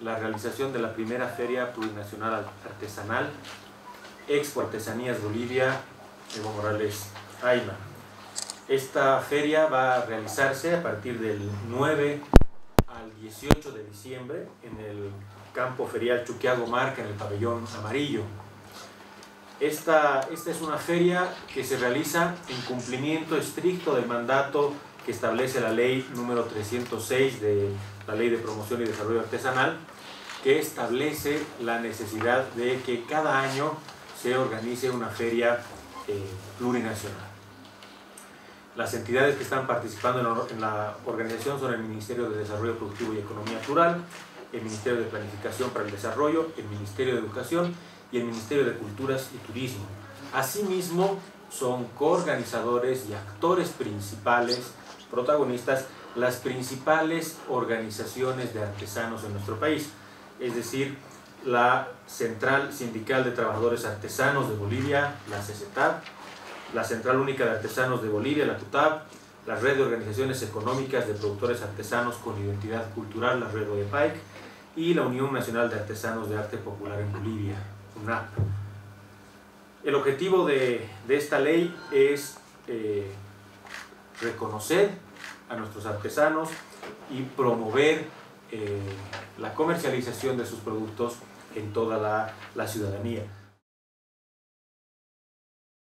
la realización de la primera Feria Plurinacional Artesanal Expo Artesanías Bolivia Evo Morales Aima. Esta feria va a realizarse a partir del 9 al 18 de diciembre en el campo ferial Chuquiago Marca en el pabellón amarillo. Esta, esta es una feria que se realiza en cumplimiento estricto del mandato que establece la ley número 306 de la Ley de Promoción y Desarrollo Artesanal, que establece la necesidad de que cada año se organice una feria eh, plurinacional. Las entidades que están participando en la, organización son el Ministerio de Desarrollo Productivo y Economía Plural, el Ministerio de Planificación para el Desarrollo, el Ministerio de Educación y el Ministerio de Culturas y Turismo. Asimismo, son coorganizadores y actores principales, protagonistas, las principales organizaciones de artesanos en nuestro país, es decir, la Central Sindical de Trabajadores Artesanos de Bolivia, la CCTAB, la Central Única de Artesanos de Bolivia, la CUTAB, la Red de Organizaciones Económicas de Productores Artesanos con Identidad Cultural, la Red OEPAIC, y la Unión Nacional de Artesanos de Arte Popular en Bolivia, UNAP. El objetivo de, esta ley es eh, reconocer a nuestros artesanos y promover eh, la comercialización de sus productos en toda la, la ciudadanía.